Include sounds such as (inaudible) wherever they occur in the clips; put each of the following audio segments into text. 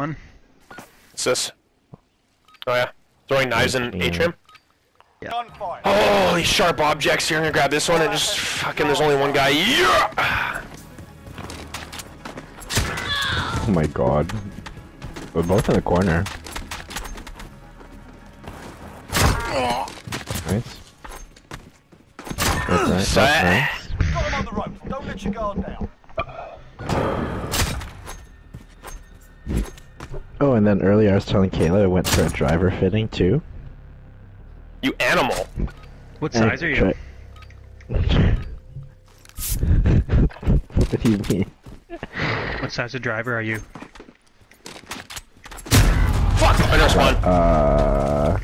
one. What's this? Oh yeah. Throwing knives in Yeah. atrium. Gunfight. Oh, these sharp objects here. I'm gonna grab this one and just fucking. There's only one guy. Yeah. Oh my god. We're both in the corner. Nice. That's nice. That's nice. Got him on the ropes. Don't let your guard down. Oh, and then earlier I was telling Kayla I went for a driver fitting too. You animal. What And size are you? (laughs) what do you mean? What size of driver are you? Fuck. I know spawn. Uh,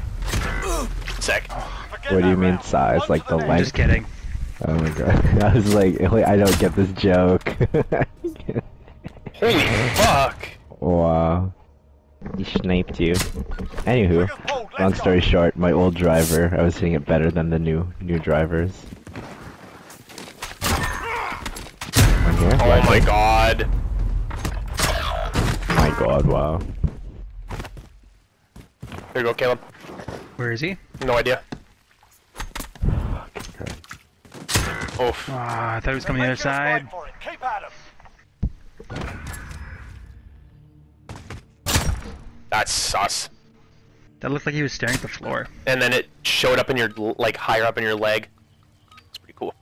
Sec. What do you mean size? On Like to the next. length? Just kidding. Oh my god. (laughs) I was (laughs) like, I don't get this joke. Holy fuck. wow. He sniped you. Anywho, long story short, my old driver, I was hitting it better than the new new drivers. Here. Oh my god. my god, wow. Here you go, Caleb. Where is he? No idea. Okay. Oh. Ah, I thought he was coming the other side. fight for it. Keep at 'em. That's sus. That looked like he was staring at the floor. And then it showed up in your like higher up in your leg. It's pretty cool.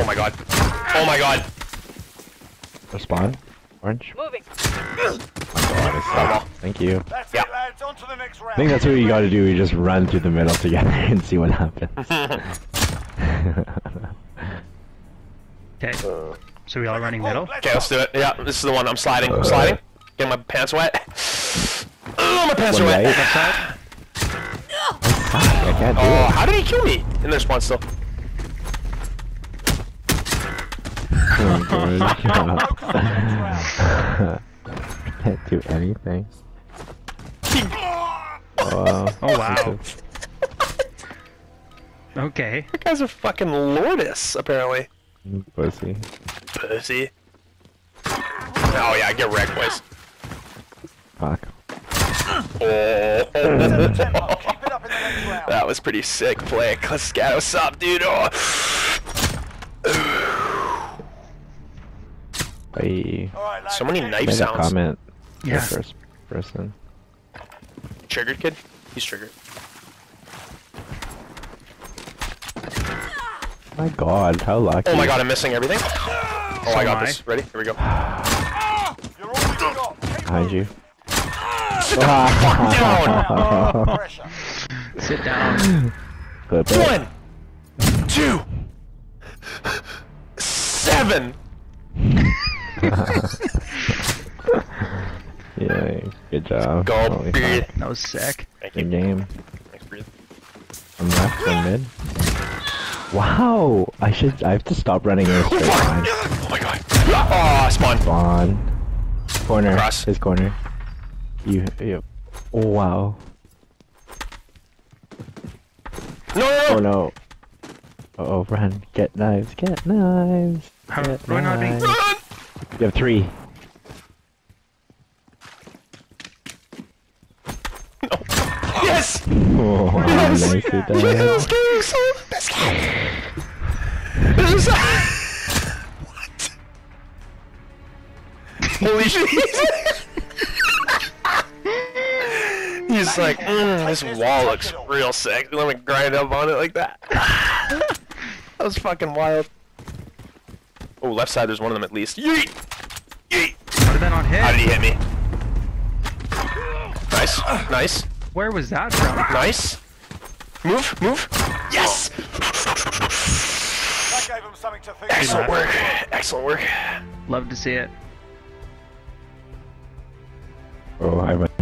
Oh my god. Oh my god. Respawn? Orange? Moving. Oh god, Thank you. That's Yeah. it, lads. On to the next round. I think that's what you gotta do, you just run through the middle together (laughs) and see what happens. (laughs) Okay. Uh. So we all running middle? Okay, let's do it. Yeah, this is the one. I'm sliding. I'm sliding. Getting my pants wet. Oh, my pants are One wet. right. Left side? Oh, I can't do Oh, it. how did he kill me? In their spawn still. Oh god. The next round. Can't do anything. Oh, (laughs) Oh wow. Okay. That guy's a fucking lordess, apparently. Pussy. Pussy. Oh yeah, get wrecked, boys. Fuck. Oh. Tempo. Keep it up in the next round. that was pretty sick play. get what's up, dude? Oh. Bye. All right, lads. So many keep- knife Made a sounds. comment. Yeah. First person. Triggered, kid? He's triggered. My god, how lucky. Oh my god, I'm missing everything. Oh, I So got am this. Ready? Here we go. You're all we've got. Keep Behind you. (laughs) Sit Down! moving. Pressure. Sit down. Clip it. One, two, seven. (laughs) Yeah, good job. Go, Holy That was sick. Thank Good you. game. Thanks, breathe. I'm left, one mid. Wow! I should. I have to stop running in a straight line. Oh my god. Oh, spawn. Spawn. Corner. Cross. His corner. You. you. Oh, wow. No, no, Oh no. no. Uh oh, run. Get knives. Get knives. Get run, Audrey. knives. Run! You have three. Yes! Oh, Yes! nicely Look what? Holy shit! (laughs) He's like, mm, this wall looks real sick. Let me grind up on it like that. that was fucking wild. Oh, left side, there's one of them at least. Yeet! Yeet! How did that not How did he hit me? Nice, nice, Where was that from? nice. Move, move. Yes! That gave them something to think Excellent about. work. Excellent work. Love to see it. Oh, I went.